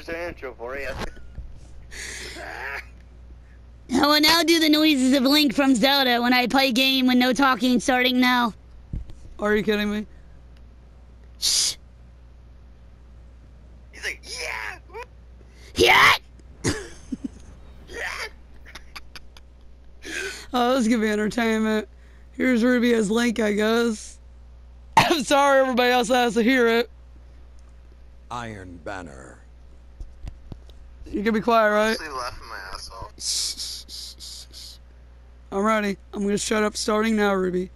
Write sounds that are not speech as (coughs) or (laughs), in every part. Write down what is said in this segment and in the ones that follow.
Here's the intro for you. I will now do the noises of Link from Zelda when I play game with no talking starting now. Are you kidding me? Shh. He's like, yeah! Yeah! (laughs) Oh, this could be entertainment. Here's Ruby as Link, I guess. I'm (coughs) sorry everybody else has to hear it. Iron Banner. You can be quiet, right? Laughing my ass off. (laughs) Alrighty, I'm gonna shut up starting now, Ruby.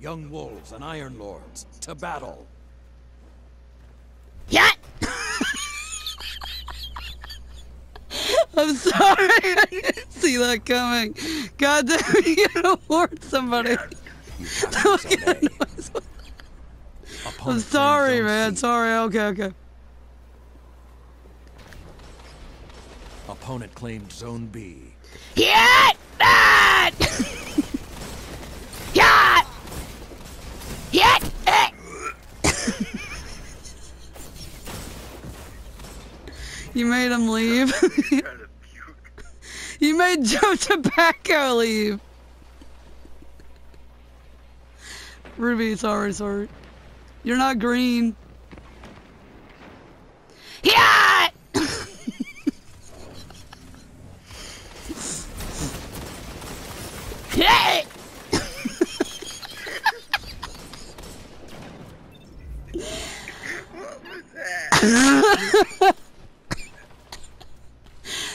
Young wolves and iron lords to battle. Yeah! (laughs) I'm sorry, I didn't see that coming. God damn, you gotta warn somebody. You (laughs) (laughs) Don't captured get Zone A. noise. I'm sorry, man. C. Sorry. Okay, okay. Opponent claimed Zone B. Yeah! Ah! Yeah! Yeah! You made him leave. Trying to puke. you made Joe Tobacco leave. Ruby, sorry, sorry. You're not green. Yeah! (laughs) Yeah! (laughs)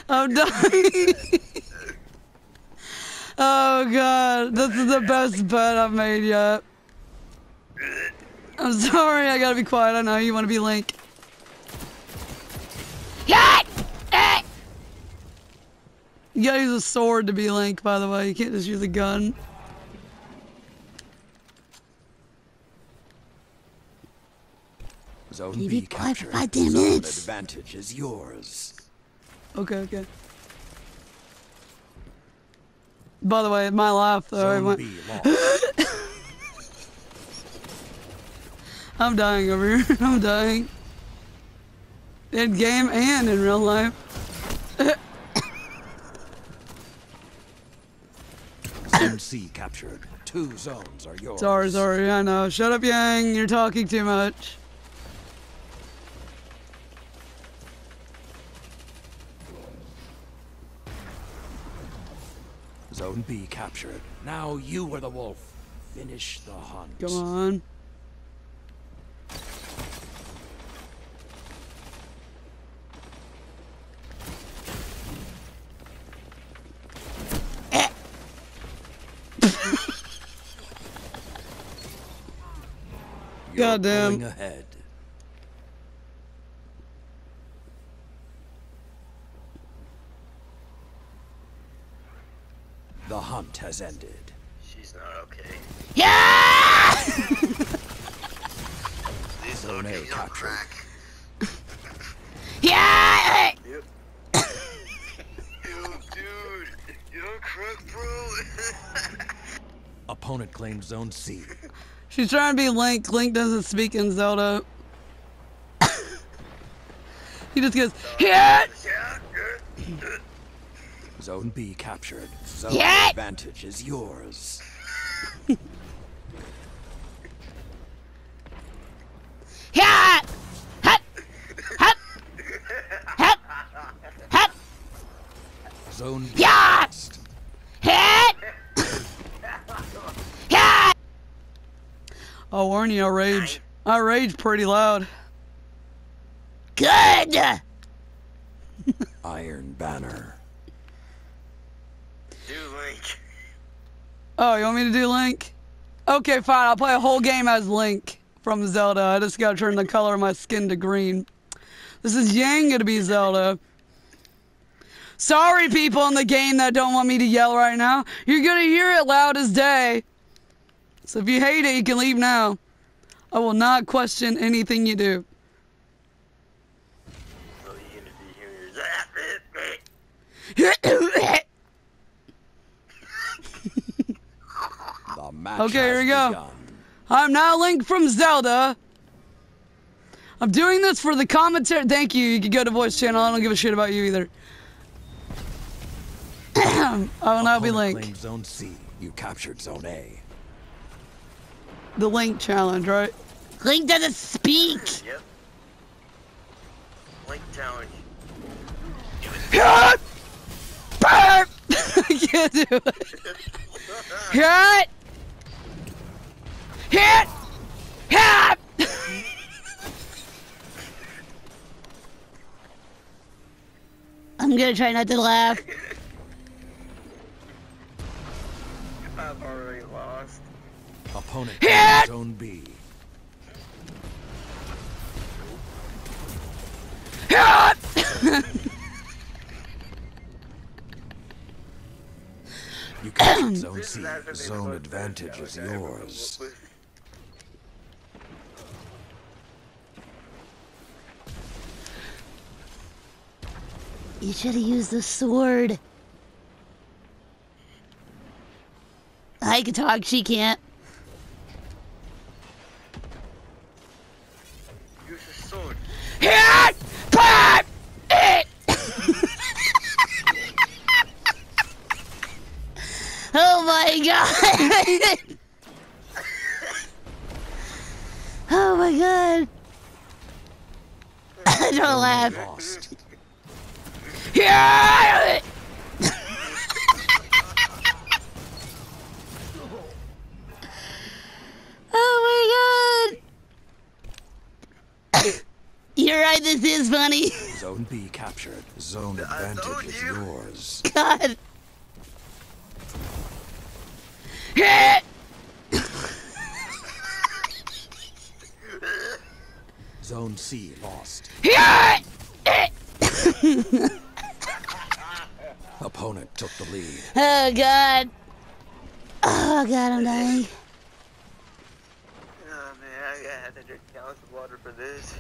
I'm dying. (laughs) oh god, this is the best bet I've made yet. I'm sorry, I gotta be quiet. I know you want to be Link. Yeah! Eh. You gotta use a sword to be Link, by the way. You can't just use a gun. Zone Can B be quiet for captured. five damn Zone minutes? advantage is yours. Okay, okay. By the way, my life though. I Zone went- (gasps) B lost. I'm dying over here. (laughs) I'm dying. In game and in real life. Zone C captured. Two zones are yours. Sorry, sorry, I know. Shut up, Yang. You're talking too much. Zone B captured. Now you are the wolf. Finish the hunt. Come on. Eh. (laughs) You're Goddamn. ahead. The hunt has ended. She's not okay. Yeah! (laughs) These Zone A okay, he's on captured. crack. Yeah! Yep. (laughs) Yo, dude. You on crack, bro? (laughs) Opponent claimed Zone C. She's trying to be Link. Link doesn't speak in Zelda. he just goes, Yeah! yeah, yeah. Zone B captured. Zone Yeah. advantage is yours. Zone B Yeah. lost. Hit! Yeah! I'll warn you, I rage. I rage pretty loud. Good! Iron Banner. Do Link. Oh, you want me to do Link? Okay, fine. I'll play a whole game as Link from Zelda. I just gotta turn the color of my skin to green. This is Yang gonna be Zelda. Sorry, people in the game that don't want me to yell right now. You're gonna hear it loud as day. So if you hate it, you can leave now. I will not question anything you do. So you gonna be hearing your The match Okay, here we go. begun. I'm now Link from Zelda. I'm doing this for the commentary. Thank you. You can go to voice channel. I don't give a shit about you either. I will be Opponent Link. claimed Zone C. You captured Zone A. The Link challenge, right? Link doesn't speak. Yep. Link challenge. Hit! Burp! (laughs) I can't do it. (laughs) Hit! Hit! Hit! I'm gonna try not to laugh. (laughs) already lost. Opponent Hit! Zone B. Hit! You captured (coughs) Zone C. is after they Zone advantage is I have a yours. You should have used the sword. I can talk, she can't. Use the sword. Hit! Pop! Hit! Oh my god! (laughs) oh my god! (laughs) Don't laugh. Lost. Hit! Zone B captured. Zone I advantage is you. yours. God. Hit! Zone C lost. Hit! (laughs) Opponent took the lead. Oh god. Oh god, I'm dying. Oh man, I gotta have to drink gallons of water for this.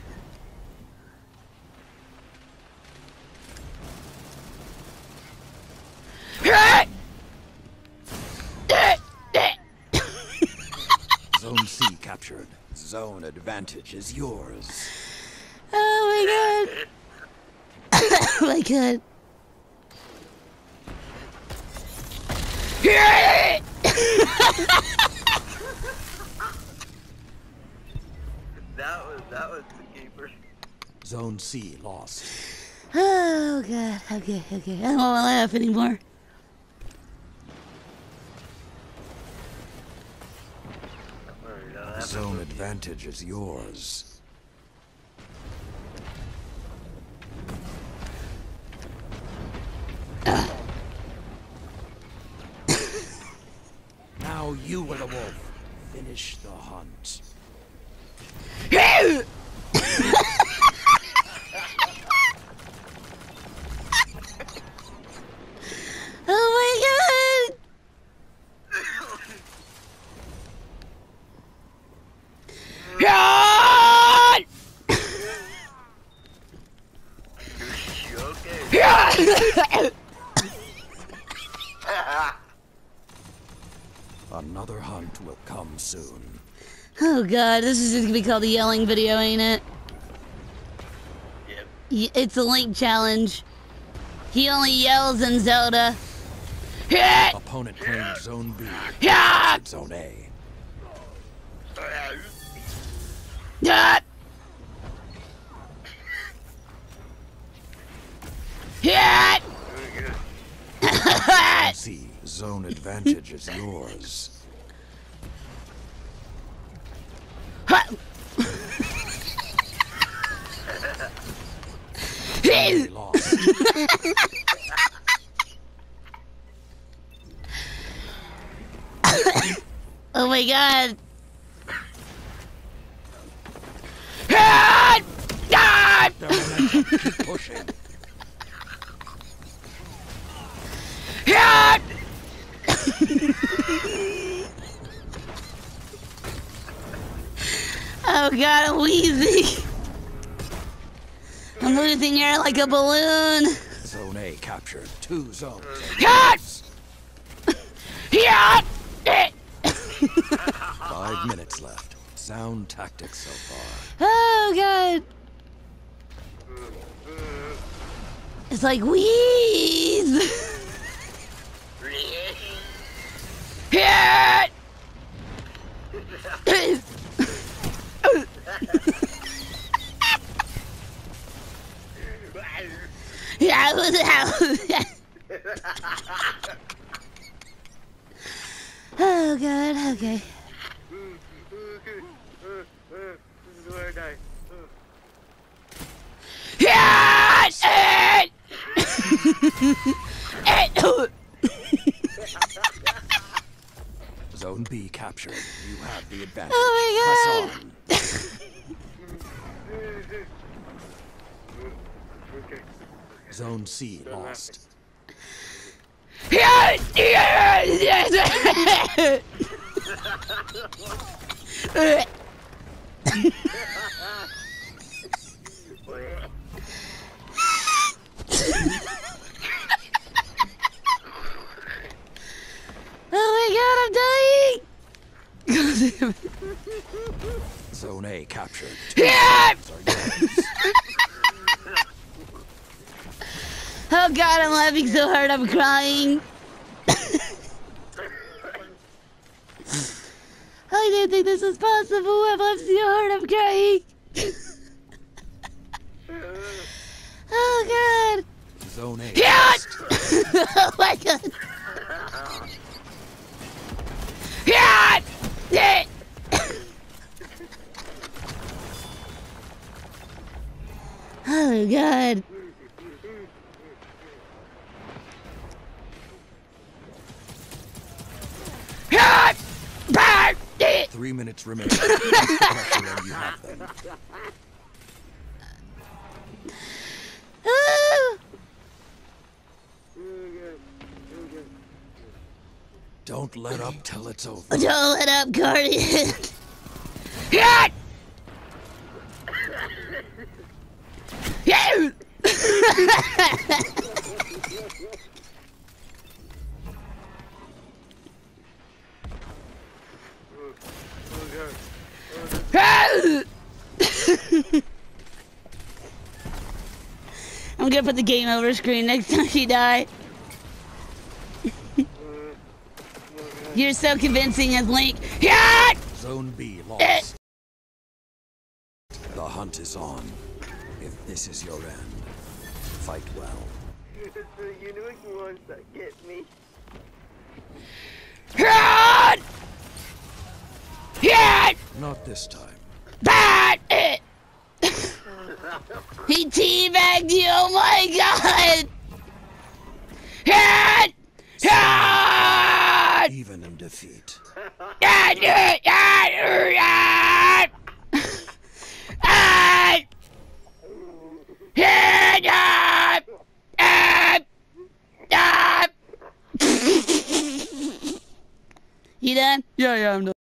Hit! Hit! Hit! Zone C captured. Zone advantage is yours. Oh my god. oh (coughs) my god. That was that was the keeper. Zone C lost. Oh god. Okay, okay. I don't want to laugh anymore. I'm worried about that. Zone advantage is yours. now you were the wolf. Finish the hunt. (laughs) Hit! Oh my god. Hit! You okay? Hit! Another hunt will come soon. Oh god, this is just gonna be called the yelling video, ain't it? Yep. It's a Link challenge. He only yells in Zelda. Hit! Opponent claimed Zone B. Hit! Zone A. Hit! Hit! (laughs) Zone C. Zone advantage is yours. They lost. (laughs) Oh my god. Hit! Hit! Their momentum. Keep pushing. Oh god, I'm wheezing. I'm losing air like a balloon. Zone A captured. Two zones. are Hit! yours. Hit! Hit! Five Five minutes left. Sound tactics so far. Oh god. It's like wheeze. Hit! yeah, Oh god, okay. Where I die. Yeah! Zone B captured. You have the advantage. Oh my Press Okay. on. (laughs) Zone C lost. Yeah! (laughs) Oh my god, I'm dying! Zone A captured. (laughs) Yeah! (laughs) Oh god, I'm laughing so hard I'm crying. (laughs) I didn't think this was possible. I'm laughing so hard I'm crying. oh god. Zone A. Yeah! oh my god. Yeah! Yeah! oh god. Yeah! Bad! Yeah! Three minutes remaining. (laughs) Pressure when you have them. Ah! Don't let up till it's over. (laughs) Don't let up, Guardian. Yeah! (laughs) Yeah! I'm gonna put the game over screen next time she die. You're so convincing as Link. Yeah! Zone B lost. Eh. The hunt is on. If this is your end, fight well. It's the unique ones that get me. Yeah! Yeah! Not this time. Bad! (laughs) he teabagged you, oh my god! Yeah! Ah! You done? Yeah, yeah, I'm done.